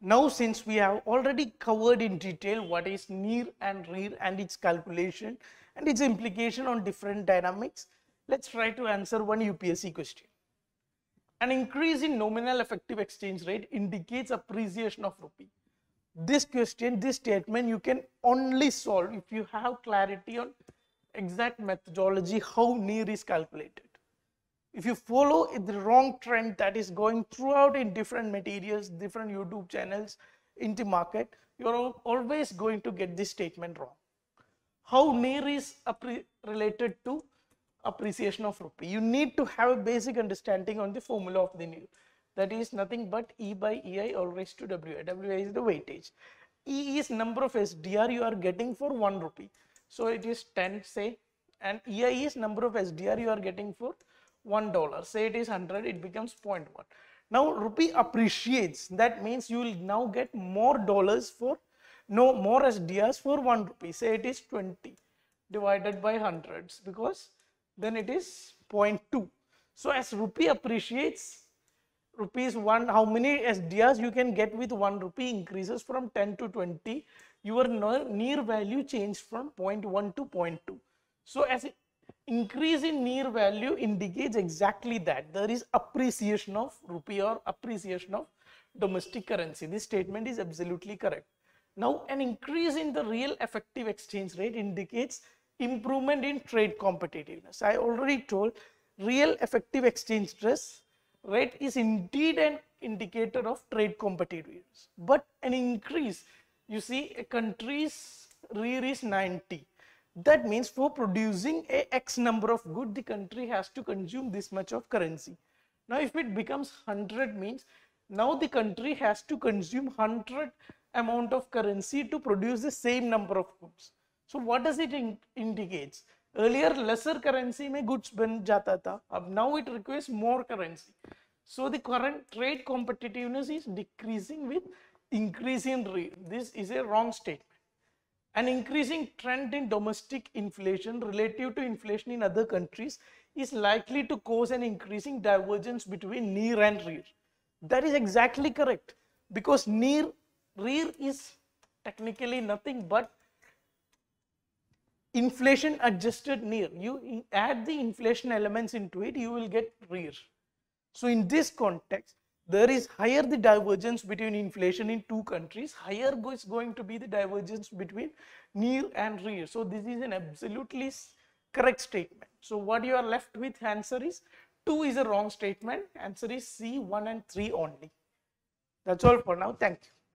Now since we have already covered in detail what is NEER and REER and its calculation and its implication on different dynamics, let's try to answer one UPSC question. An increase in nominal effective exchange rate indicates appreciation of rupee. This question, this statement you can only solve if you have clarity on exact methodology how NEER is calculated. If you follow the wrong trend that is going throughout in different materials, different YouTube channels into market, you're always going to get this statement wrong. How NEER is related to appreciation of rupee. You need to have a basic understanding on the formula of the NEER. That is nothing but E by EI all raised to WI. WI is the weightage. E is number of SDR you are getting for 1 rupee. So it is 10 say and EI is number of SDR you are getting for 1 dollar. Say it is 100 it becomes 0.1. Now rupee appreciates that means you will now get more dollars for no more as SDRs for 1 rupee. Say it is 20 divided by hundreds because then it is 0.2. So as rupee appreciates, rupees 1, how many SDRs you can get with 1 rupee increases from 10 to 20, your NEER value changed from 0.1 to 0.2. So as increase in NEER value indicates exactly that there is appreciation of rupee or appreciation of domestic currency. This statement is absolutely correct. Now an increase in the real effective exchange rate indicates improvement in trade competitiveness. I already told real effective exchange rate is indeed an indicator of trade competitiveness. But an increase, you see a country's REER is 90. That means for producing a X number of good, the country has to consume this much of currency. Now, if it becomes 100 means now the country has to consume 100 amount of currency to produce the same number of goods. So, what does it in indicates? Earlier, lesser currency mein goods ban jata tha. Ab now it requires more currency. So, the current trade competitiveness is decreasing with increasing rate. This is a wrong statement. An increasing trend in domestic inflation relative to inflation in other countries is likely to cause an increasing divergence between NEER and REER. That is exactly correct because NEER REER is technically nothing but inflation adjusted NEER. You add the inflation elements into it, you will get REER. So in this context, there is higher the divergence between inflation in two countries, higher is going to be the divergence between NEER and REER. So this is an absolutely correct statement. So what you are left with answer is 2 is a wrong statement. Answer is C, 1 and 3 only. That's all for now. Thank you.